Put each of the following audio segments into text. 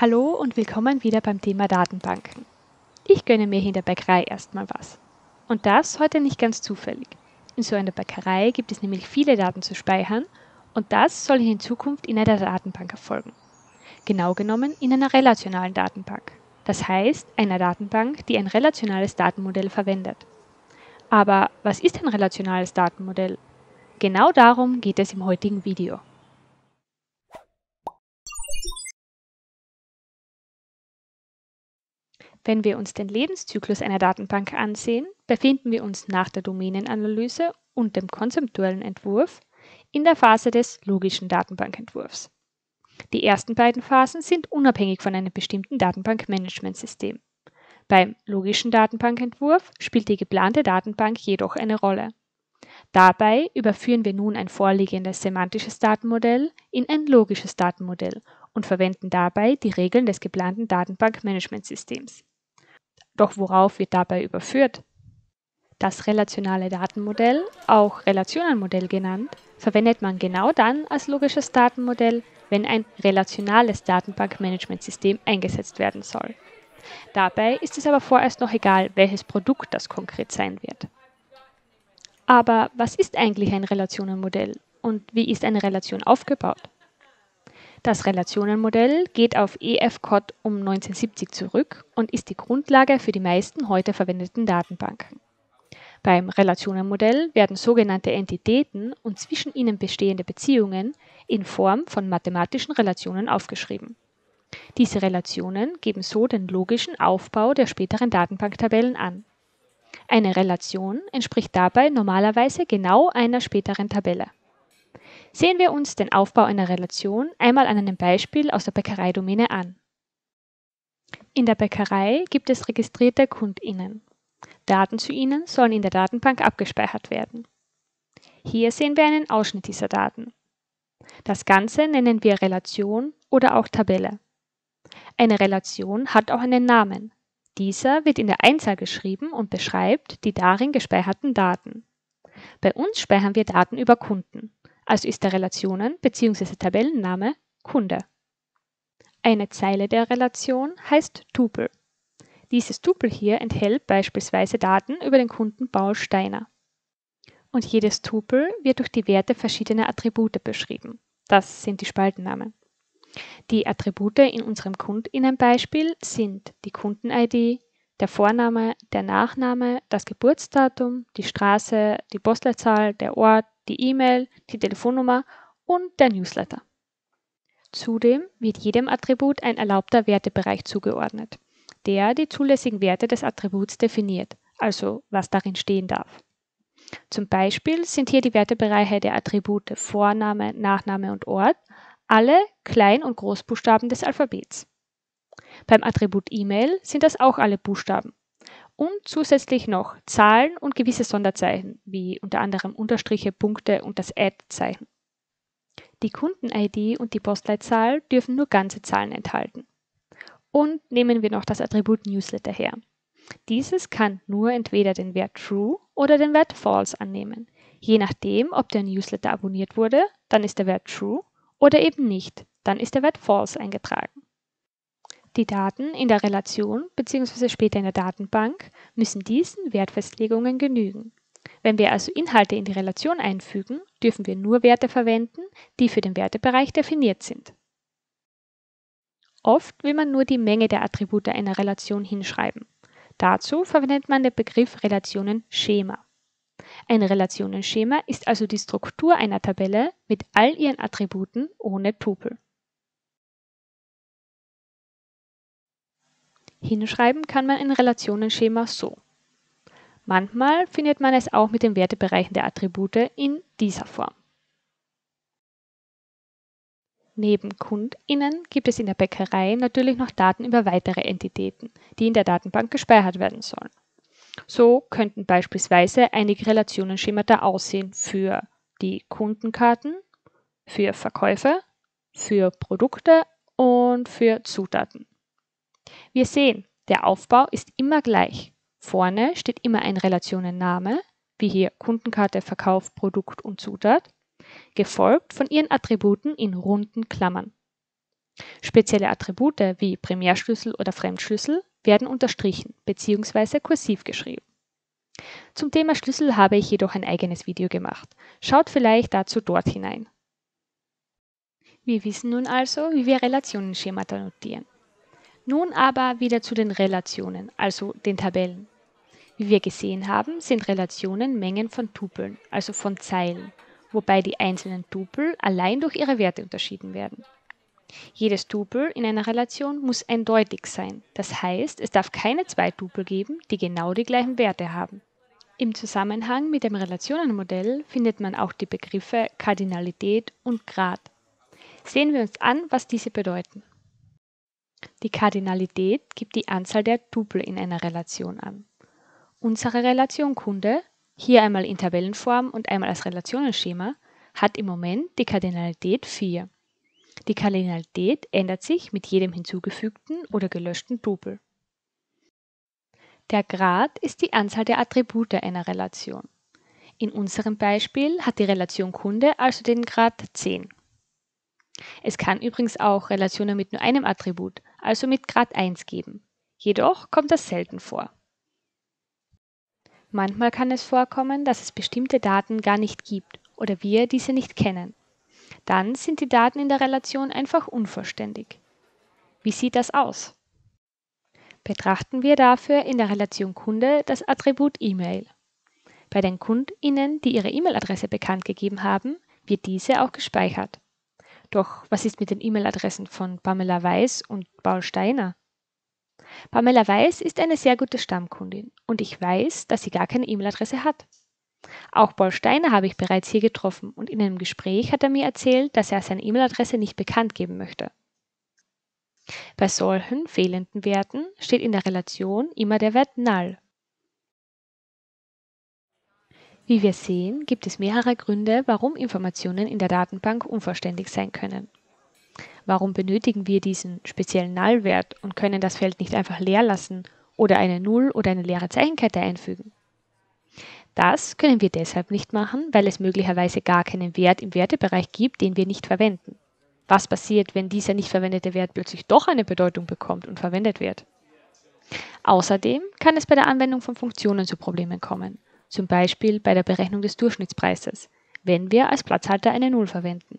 Hallo und willkommen wieder beim Thema Datenbanken. Ich gönne mir hier in der Bäckerei erstmal was. Und das heute nicht ganz zufällig. In so einer Bäckerei gibt es nämlich viele Daten zu speichern und das soll in Zukunft in einer Datenbank erfolgen. Genau genommen in einer relationalen Datenbank. Das heißt, einer Datenbank, die ein relationales Datenmodell verwendet. Aber was ist ein relationales Datenmodell? Genau darum geht es im heutigen Video. Wenn wir uns den Lebenszyklus einer Datenbank ansehen, befinden wir uns nach der Domänenanalyse und dem konzeptuellen Entwurf in der Phase des logischen Datenbankentwurfs. Die ersten beiden Phasen sind unabhängig von einem bestimmten Datenbankmanagementsystem. Beim logischen Datenbankentwurf spielt die geplante Datenbank jedoch eine Rolle. Dabei überführen wir nun ein vorliegendes semantisches Datenmodell in ein logisches Datenmodell und verwenden dabei die Regeln des geplanten Datenbankmanagementsystems. Doch worauf wird dabei überführt? Das relationale Datenmodell, auch Relationenmodell genannt, verwendet man genau dann als logisches Datenmodell, wenn ein relationales Datenbankmanagementsystem eingesetzt werden soll. Dabei ist es aber vorerst noch egal, welches Produkt das konkret sein wird. Aber was ist eigentlich ein Relationenmodell und wie ist eine Relation aufgebaut? Das Relationenmodell geht auf EF-Cod um 1970 zurück und ist die Grundlage für die meisten heute verwendeten Datenbanken. Beim Relationenmodell werden sogenannte Entitäten und zwischen ihnen bestehende Beziehungen in Form von mathematischen Relationen aufgeschrieben. Diese Relationen geben so den logischen Aufbau der späteren Datenbanktabellen an. Eine Relation entspricht dabei normalerweise genau einer späteren Tabelle. Sehen wir uns den Aufbau einer Relation einmal an einem Beispiel aus der Bäckereidomäne an. In der Bäckerei gibt es registrierte KundInnen. Daten zu ihnen sollen in der Datenbank abgespeichert werden. Hier sehen wir einen Ausschnitt dieser Daten. Das Ganze nennen wir Relation oder auch Tabelle. Eine Relation hat auch einen Namen. Dieser wird in der Einzahl geschrieben und beschreibt die darin gespeicherten Daten. Bei uns speichern wir Daten über Kunden also ist der Relationen- bzw. Tabellenname Kunde. Eine Zeile der Relation heißt Tupel. Dieses Tupel hier enthält beispielsweise Daten über den Kunden Paul Steiner. Und jedes Tupel wird durch die Werte verschiedener Attribute beschrieben. Das sind die Spaltennamen. Die Attribute in unserem KundInnenbeispiel sind die Kunden-ID, der Vorname, der Nachname, das Geburtsdatum, die Straße, die Postleitzahl, der Ort, die E-Mail, die Telefonnummer und der Newsletter. Zudem wird jedem Attribut ein erlaubter Wertebereich zugeordnet, der die zulässigen Werte des Attributs definiert, also was darin stehen darf. Zum Beispiel sind hier die Wertebereiche der Attribute Vorname, Nachname und Ort alle Klein- und Großbuchstaben des Alphabets. Beim Attribut E-Mail sind das auch alle Buchstaben und zusätzlich noch Zahlen und gewisse Sonderzeichen, wie unter anderem Unterstriche, Punkte und das Add-Zeichen. Die Kunden-ID und die Postleitzahl dürfen nur ganze Zahlen enthalten. Und nehmen wir noch das Attribut Newsletter her. Dieses kann nur entweder den Wert True oder den Wert False annehmen. Je nachdem, ob der Newsletter abonniert wurde, dann ist der Wert True oder eben nicht, dann ist der Wert False eingetragen. Die Daten in der Relation bzw. später in der Datenbank müssen diesen Wertfestlegungen genügen. Wenn wir also Inhalte in die Relation einfügen, dürfen wir nur Werte verwenden, die für den Wertebereich definiert sind. Oft will man nur die Menge der Attribute einer Relation hinschreiben. Dazu verwendet man den Begriff Relationenschema. Ein Relationenschema ist also die Struktur einer Tabelle mit all ihren Attributen ohne Tupel. Hinschreiben kann man ein Relationenschema so. Manchmal findet man es auch mit den Wertebereichen der Attribute in dieser Form. Neben KundInnen gibt es in der Bäckerei natürlich noch Daten über weitere Entitäten, die in der Datenbank gespeichert werden sollen. So könnten beispielsweise einige Relationenschemata aussehen für die Kundenkarten, für Verkäufe, für Produkte und für Zutaten. Wir sehen, der Aufbau ist immer gleich. Vorne steht immer ein Relationenname, wie hier Kundenkarte, Verkauf, Produkt und Zutat, gefolgt von ihren Attributen in runden Klammern. Spezielle Attribute wie Primärschlüssel oder Fremdschlüssel werden unterstrichen bzw. kursiv geschrieben. Zum Thema Schlüssel habe ich jedoch ein eigenes Video gemacht. Schaut vielleicht dazu dort hinein. Wir wissen nun also, wie wir Relationenschemata notieren. Nun aber wieder zu den Relationen, also den Tabellen. Wie wir gesehen haben, sind Relationen Mengen von Tupeln, also von Zeilen, wobei die einzelnen Tupel allein durch ihre Werte unterschieden werden. Jedes Tupel in einer Relation muss eindeutig sein, das heißt, es darf keine zwei Tupel geben, die genau die gleichen Werte haben. Im Zusammenhang mit dem Relationenmodell findet man auch die Begriffe Kardinalität und Grad. Sehen wir uns an, was diese bedeuten. Die Kardinalität gibt die Anzahl der Tupel in einer Relation an. Unsere Relation Kunde, hier einmal in Tabellenform und einmal als Relationenschema, hat im Moment die Kardinalität 4. Die Kardinalität ändert sich mit jedem hinzugefügten oder gelöschten Tupel. Der Grad ist die Anzahl der Attribute einer Relation. In unserem Beispiel hat die Relation Kunde also den Grad 10. Es kann übrigens auch Relationen mit nur einem Attribut, also mit Grad 1 geben. Jedoch kommt das selten vor. Manchmal kann es vorkommen, dass es bestimmte Daten gar nicht gibt oder wir diese nicht kennen. Dann sind die Daten in der Relation einfach unvollständig. Wie sieht das aus? Betrachten wir dafür in der Relation Kunde das Attribut E-Mail. Bei den KundInnen, die ihre E-Mail-Adresse bekannt gegeben haben, wird diese auch gespeichert. Doch was ist mit den E-Mail-Adressen von Pamela Weiß und Paul Steiner? Pamela Weiß ist eine sehr gute Stammkundin und ich weiß, dass sie gar keine E-Mail-Adresse hat. Auch Paul Steiner habe ich bereits hier getroffen und in einem Gespräch hat er mir erzählt, dass er seine E-Mail-Adresse nicht bekannt geben möchte. Bei solchen fehlenden Werten steht in der Relation immer der Wert null. Wie wir sehen, gibt es mehrere Gründe, warum Informationen in der Datenbank unvollständig sein können. Warum benötigen wir diesen speziellen Nullwert und können das Feld nicht einfach leer lassen oder eine Null oder eine leere Zeichenkette einfügen? Das können wir deshalb nicht machen, weil es möglicherweise gar keinen Wert im Wertebereich gibt, den wir nicht verwenden. Was passiert, wenn dieser nicht verwendete Wert plötzlich doch eine Bedeutung bekommt und verwendet wird? Außerdem kann es bei der Anwendung von Funktionen zu Problemen kommen, zum Beispiel bei der Berechnung des Durchschnittspreises, wenn wir als Platzhalter eine Null verwenden.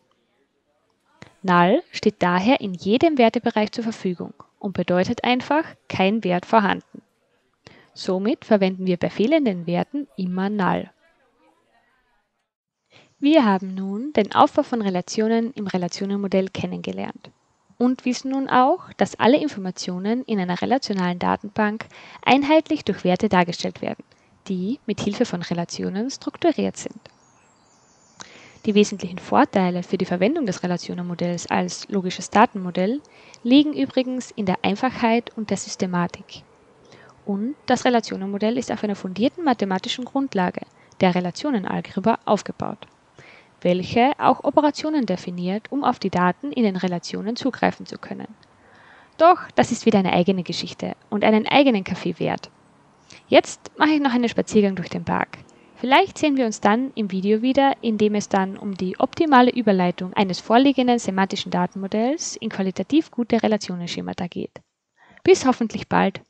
Null steht daher in jedem Wertebereich zur Verfügung und bedeutet einfach kein Wert vorhanden. Somit verwenden wir bei fehlenden Werten immer Null. Wir haben nun den Aufbau von Relationen im Relationenmodell kennengelernt und wissen nun auch, dass alle Informationen in einer relationalen Datenbank einheitlich durch Werte dargestellt werden, die mit Hilfe von Relationen strukturiert sind. Die wesentlichen Vorteile für die Verwendung des Relationenmodells als logisches Datenmodell liegen übrigens in der Einfachheit und der Systematik. Und das Relationenmodell ist auf einer fundierten mathematischen Grundlage, der Relationenalgebra, aufgebaut, welche auch Operationen definiert, um auf die Daten in den Relationen zugreifen zu können. Doch das ist wieder eine eigene Geschichte und einen eigenen Kaffee wert. Jetzt mache ich noch einen Spaziergang durch den Park. Vielleicht sehen wir uns dann im Video wieder, in dem es dann um die optimale Überleitung eines vorliegenden semantischen Datenmodells in qualitativ gute Relationenschemata geht. Bis hoffentlich bald!